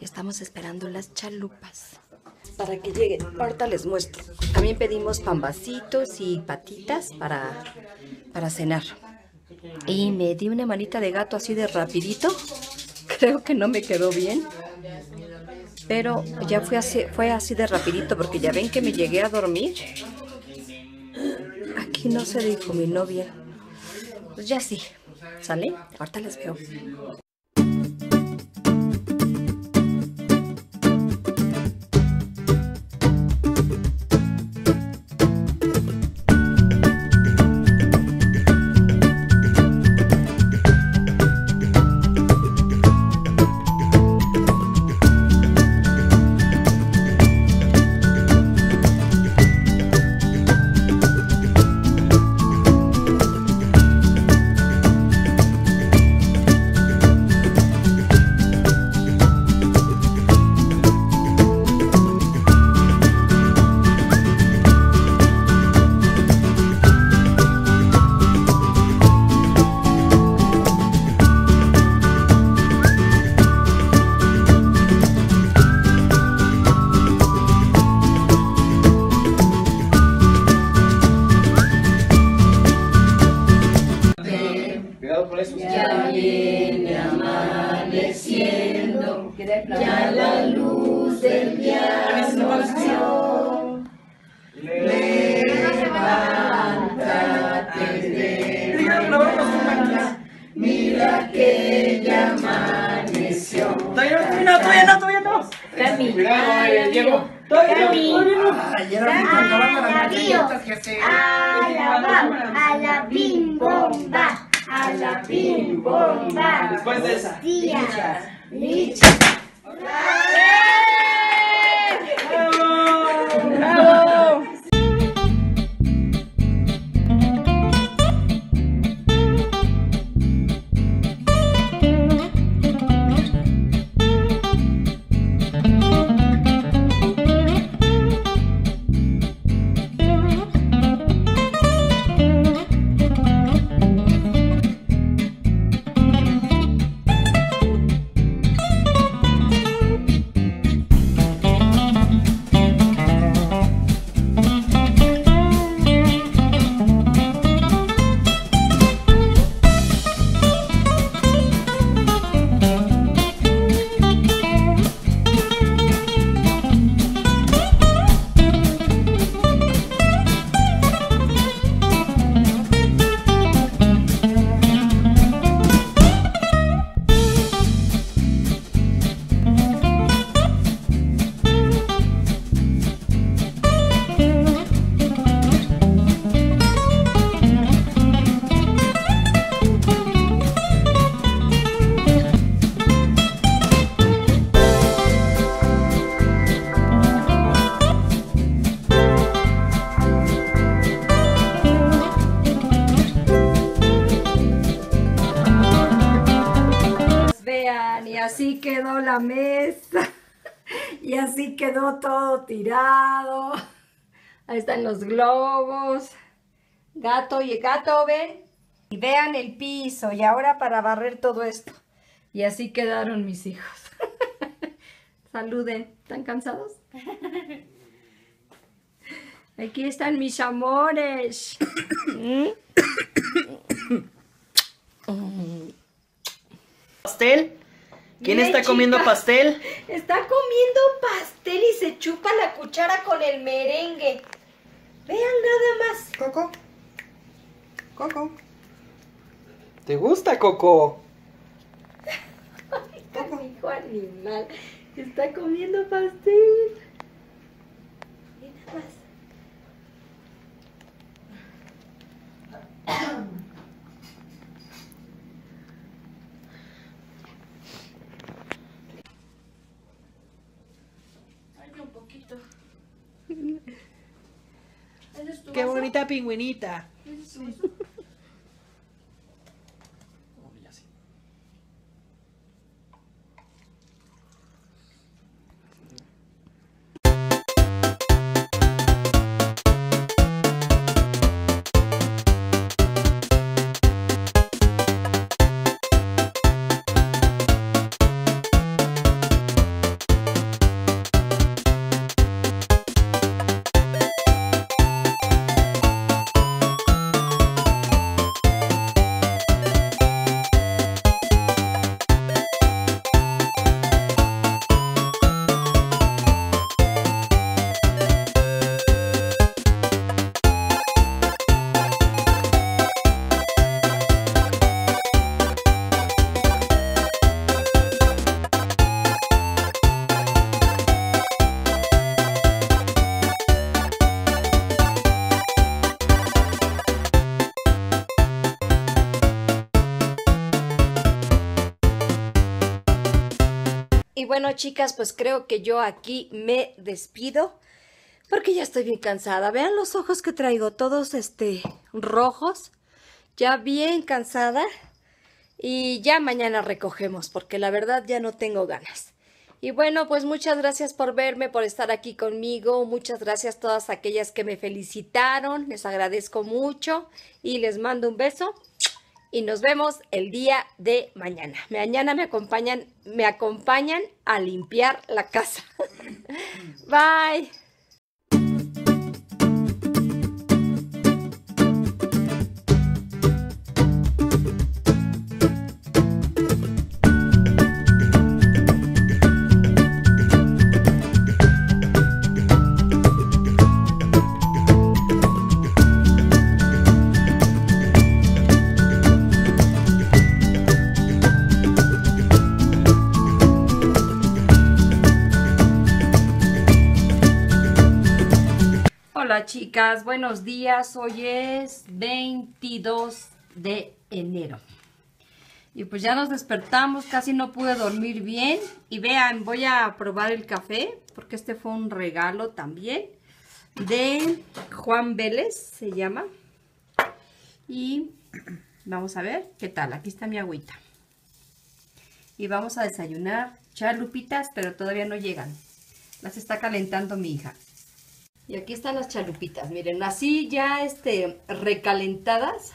Estamos esperando las chalupas para que lleguen. Ahorita les muestro. También pedimos pambacitos y patitas para, para cenar. Y me di una manita de gato así de rapidito. Creo que no me quedó bien. Pero ya fue así, fue así de rapidito porque ya ven que me llegué a dormir. No se dijo mi novia. Pues ya sí. ¿Sale? Ahorita les veo. Todavía no, todavía no, todavía no, todavía no. Cuidado, eh, Diego. Todavía no, todavía no. Acabando las mañanitas, jefe. A la bam, a la la bomba. Después de esa. Días, lichas. Así quedó todo tirado. Ahí están los globos. Gato y gato, ven. Y vean el piso. Y ahora para barrer todo esto. Y así quedaron mis hijos. Saluden. ¿Están cansados? Aquí están mis amores. ¿Pastel? ¿Quién está comiendo pastel? Está comiendo pastel y se chupa la cuchara con el merengue. Vean nada más. Coco. Coco. ¿Te gusta, Coco? Ay, hijo animal. Está comiendo pastel. Nada más. Qué bonita pingüinita. Y bueno, chicas, pues creo que yo aquí me despido porque ya estoy bien cansada. Vean los ojos que traigo, todos este rojos. Ya bien cansada. Y ya mañana recogemos porque la verdad ya no tengo ganas. Y bueno, pues muchas gracias por verme, por estar aquí conmigo. Muchas gracias a todas aquellas que me felicitaron. Les agradezco mucho y les mando un beso. Y nos vemos el día de mañana. Mañana me acompañan, me acompañan a limpiar la casa. Bye. Chicas, buenos días. Hoy es 22 de enero. Y pues ya nos despertamos, casi no pude dormir bien. Y vean, voy a probar el café, porque este fue un regalo también de Juan Vélez, se llama. Y vamos a ver qué tal. Aquí está mi agüita. Y vamos a desayunar chalupitas, pero todavía no llegan. Las está calentando mi hija. Y aquí están las chalupitas, miren, así ya este, recalentadas,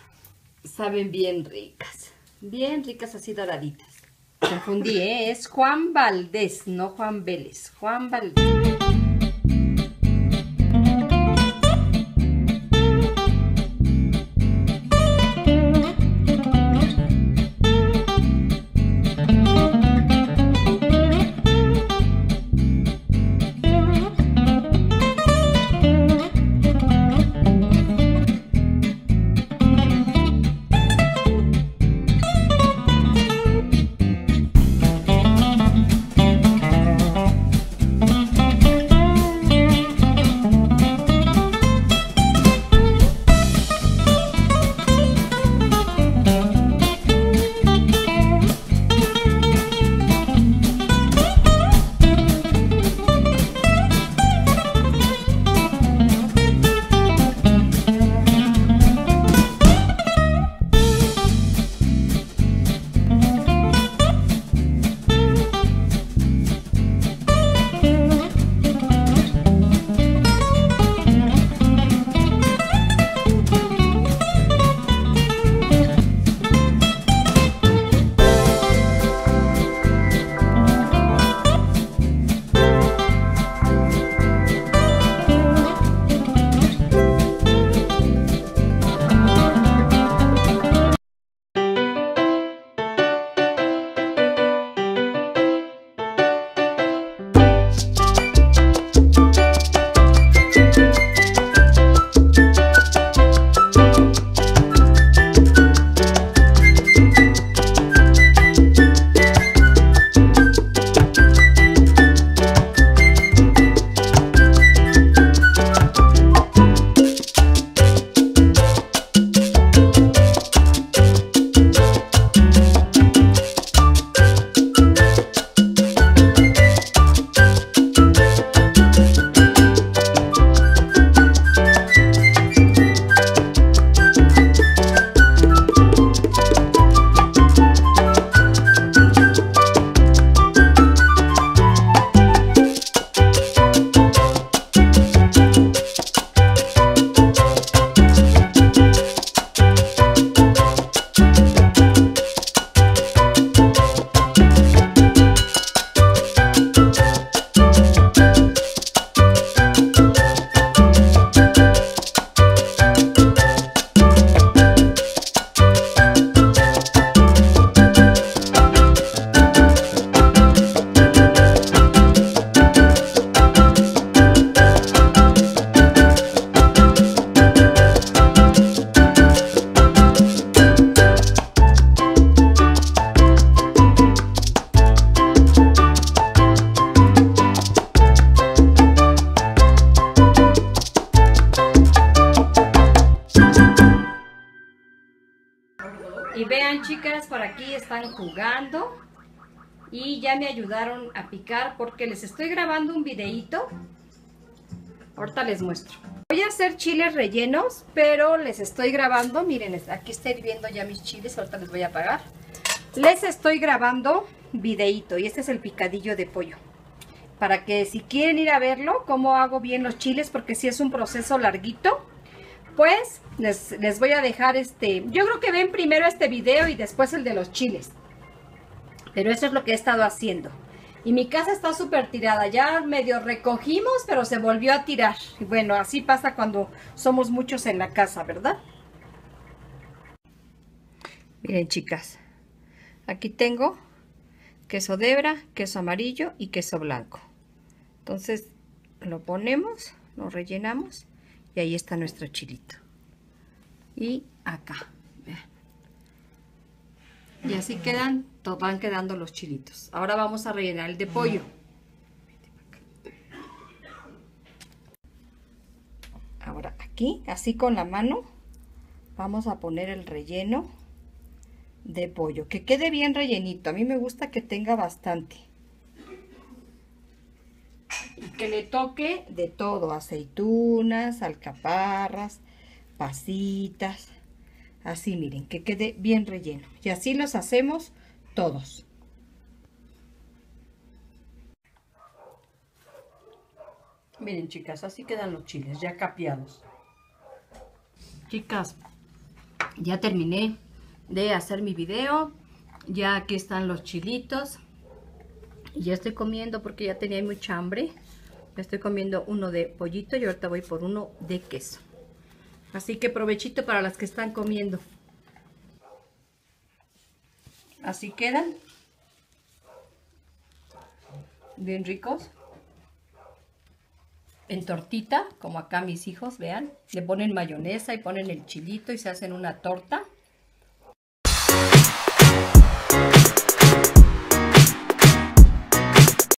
saben bien ricas. Bien ricas así doraditas. Confundí, ¿eh? es Juan Valdés, no Juan Vélez. Juan Valdés. Chicas, por aquí están jugando. y ya me ayudaron a picar porque les estoy grabando un videíto. Ahorita les muestro. Voy a hacer chiles rellenos, pero les estoy grabando. Miren, aquí está hirviendo ya mis chiles. Ahorita les voy a apagar. Les estoy grabando videíto y este es el picadillo de pollo. Para que si quieren ir a verlo, cómo hago bien los chiles, porque si es un proceso larguito, pues les, les voy a dejar este... Yo creo que ven primero este video y después el de los chiles. Pero eso es lo que he estado haciendo. Y mi casa está súper tirada. Ya medio recogimos, pero se volvió a tirar. Y bueno, así pasa cuando somos muchos en la casa, ¿verdad? Miren, chicas. Aquí tengo queso de hebra, queso amarillo y queso blanco. Entonces lo ponemos, lo rellenamos y ahí está nuestro chilito. Y acá. Y así quedan, van quedando los chilitos. Ahora vamos a rellenar el de pollo. Ahora aquí, así con la mano, vamos a poner el relleno de pollo. Que quede bien rellenito. A mí me gusta que tenga bastante. Que le toque de todo. Aceitunas, alcaparras, pasitas. Así, miren, que quede bien relleno. Y así los hacemos todos. Miren, chicas, así quedan los chiles, ya capeados. Chicas, ya terminé de hacer mi video. Ya aquí están los chilitos. Ya estoy comiendo porque ya tenía mucha hambre. Estoy comiendo uno de pollito y ahorita voy por uno de queso. Así que provechito para las que están comiendo. Así quedan. Bien ricos. En tortita, como acá mis hijos, vean. Le ponen mayonesa y ponen el chilito y se hacen una torta.